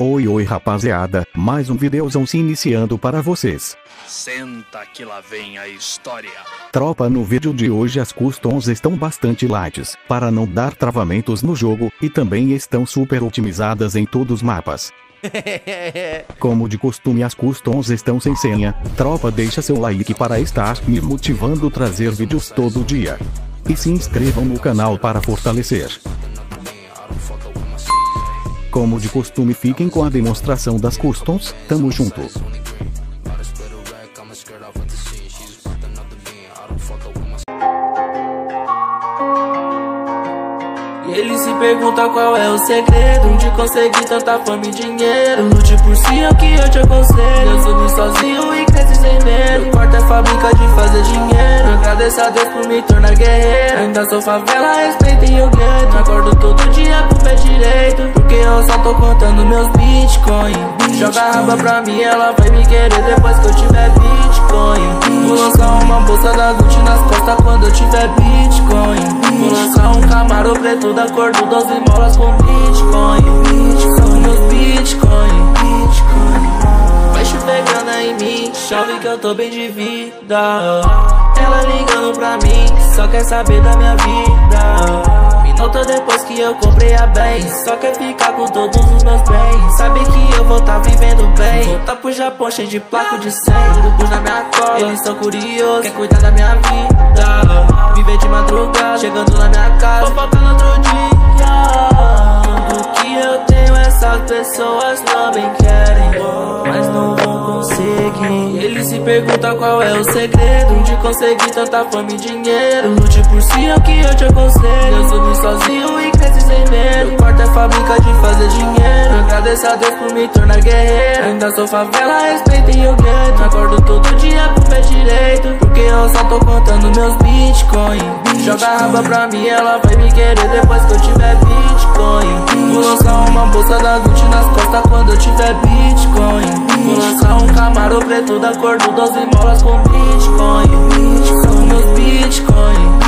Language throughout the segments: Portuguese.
Oi oi rapaziada, mais um videozão se iniciando para vocês. Senta que lá vem a história. Tropa no vídeo de hoje as customs estão bastante lights, para não dar travamentos no jogo, e também estão super otimizadas em todos os mapas. Como de costume as customs estão sem senha, tropa deixa seu like para estar me motivando a trazer vídeos todo dia. E se inscrevam no canal para fortalecer. Como de costume fiquem com a demonstração das customs, tamo junto. Ele se pergunta qual é o segredo de conseguir tanta fama e dinheiro. Lute por si é o que eu te aconselho. Eu subi sozinho e cresci sem medo. Não importa a fábrica de fazer dinheiro. Agradeço a Deus por me tornar guerreiro. Ainda sou favela, respeitem o gueto. Acordo todo dia com o pé direito. Porque eu só tô contando meus bitcoins. Joga a raba pra mim, ela vai me querer depois que eu tiver bitcoin. Vou lançar uma bolsa da Gucci nas costas quando eu tiver bitcoin. Vou lançar um Camaro preto da cor do 12 molas com bitcoin. São meus bitcoin. Vai chover grana em mim, chove que eu tô bem de vida. Ela ligando pra mim, só quer saber da minha vida. Eu comprei a bem, só quer ficar com todos os meus bens. Sabe que eu vou tá vivendo bem. Voltar pro Japão cheio de placo de 100. Grupos na minha cola, eles são curiosos, quer cuidar da minha vida. Viver de madrugada, chegando na minha casa, fofoca no outro dia. Tudo que eu tenho, essas pessoas também querem, mas não vão conseguir. Ele se pergunta qual é o segredo de conseguir tanta fama e dinheiro. Lute por si é o que eu te aconselho. Eu subi sozinho e sem medo. Importa é fábrica de fazer dinheiro. Agradeço a Deus por me tornar guerreiro. Ainda sou favela, respeitem o gueto. Acordo todo dia com o pé direito. Porque eu só tô contando meus bitcoins. Joga a raba pra mim, ela vai me querer depois que eu tiver bitcoin. Vou lançar uma bolsa da Gucci nas costas quando eu tiver bitcoin. Vou lançar um Camaro preto da cor do 12 molas com bitcoin. São meus bitcoin.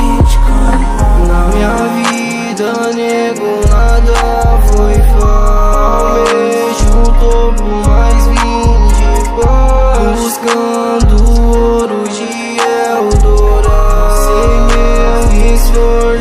Na minha vida, nego, nada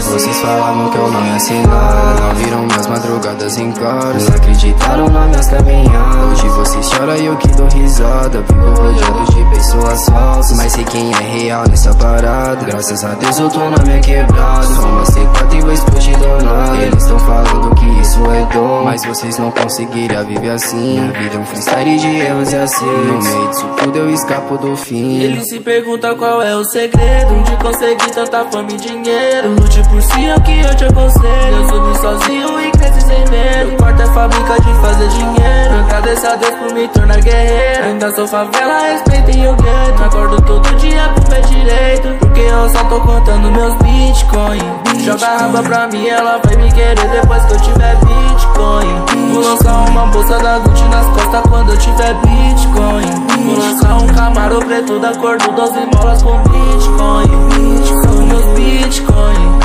Vocês falavam que eu não ia assinar. Não viram minhas madrugadas em claro. Não acreditaram nas minhas caminhadas. Hoje vocês choram e eu que dou risada. Vivo rodeado de pessoas falsas. Mas sei quem é real nessa parada. Graças a Deus eu tô na minha quebrada. Só uma C4 e vou explodir do nada. Eles tão falando que isso é dom. Mas vocês não conseguiriam viver assim. Minha vida é um freestyle de erros e assim No meio disso tudo eu escapo do fim. Ele se pergunta qual é o segredo de conseguir tanta fama e dinheiro. Lute si é o que eu te aconselho. Eu subi sozinho e cresci sem medo. Importa é fábrica de fazer dinheiro. Agradeço a Deus por me tornar guerreiro. Ainda sou favela, respeitem o gueto. Acordo todo dia com o pé direito. Porque eu só tô contando meus bitcoins. Joga a raba pra mim, ela vai me querer depois que eu tiver bitcoin. Vou lançar uma bolsa da Gucci nas costas quando eu tiver bitcoin. Vou lançar um Camaro preto da cor do 12 molas com bitcoin. São meus bitcoin.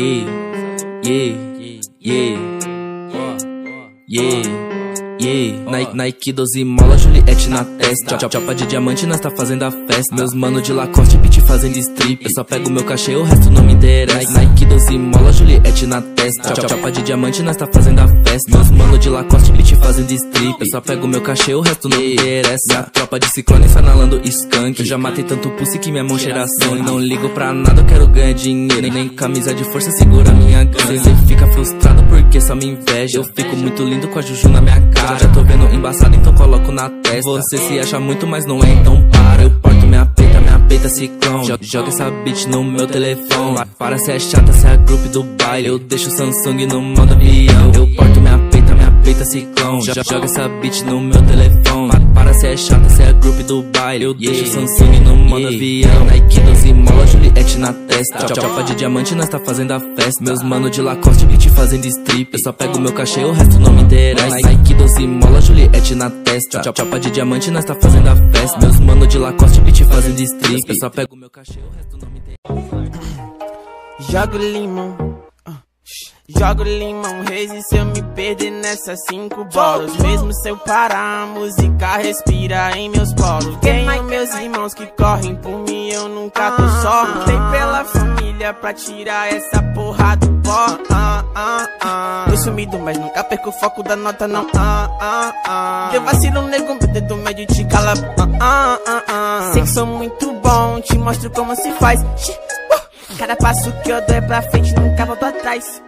Yeah, yeah, yeah, yeah, yeah. Nike, Nike 12 mola, Juliette na testa. Chop, chopa de diamante, nós tá fazendo a festa. Meus mano de Lacoste, fazendo strip. Eu só pego meu cachê, o resto não me interessa. Nike 12 mola, Juliette na testa. Chapa de diamante, nós tá fazendo a festa. Meus mano de Lacoste, beat fazendo strip. Eu só pego meu cachê, o resto não me interessa. Minha tropa de ciclone fanalando skunk. Eu já matei tanto pussy que minha mão cheira sangue. Não ligo pra nada, eu quero ganhar dinheiro. Nem, nem camisa de força segura minha gangue Você fica frustrado porque só me inveja. Eu fico muito lindo com a juju na minha cara. Já tô vendo embaçado, então coloco na testa. Você se acha muito, mas não é, então para. Eu minha peita, ciclone Joga, essa bitch no meu telefone. Para se é chata, se é a grupo do baile. Eu deixo o Samsung no modo avião. Eu porto minha peita, minha peita ciclone Joga, essa bitch no meu telefone. Para se é chata, se é grupo do baile. Eu deixo o Samsung no modo avião Nike 12 mola, Juliette na testa. Chopa de diamante, nós tá fazendo a festa. Meus mano de Lacoste, beat fazendo strip. Eu só pego meu cachê, o resto não me interessa. Nike 12 mola, Juliette na testa. Chopa de diamante, nós tá fazendo a festa. Meus mano de Lacoste, beat fazendo strip. Eu só pego meu cachê, o resto não me interessa. Jogo limão. Ah, Jogo limão, reis e se eu me perder nessas cinco bolas Mesmo se eu parar, a música respira em meus poros Tenho meus irmãos que correm por mim, eu nunca tô só Lutei pela família pra tirar essa porra do pó ah, ah, ah. Tô sumido, mas nunca perco o foco da nota não ah, ah, ah. Deu vacilo, nego, meu dedo médio te cala ah, ah, ah, ah. Sei que sou muito bom, te mostro como se faz uh. Cada passo que eu dou é pra frente, nunca volto atrás.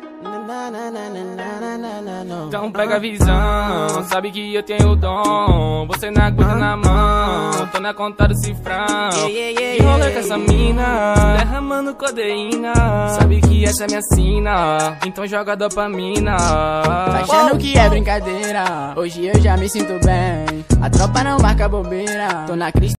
Então pega a visão, sabe que eu tenho o dom. Você não aguenta na mão, tô na conta do cifrão. E rolê com essa mina, derramando codeína. Sabe que essa é minha sina, então joga dopamina. Tá achando que é brincadeira? Hoje eu já me sinto bem. A tropa não marca bobeira. Tô na crise.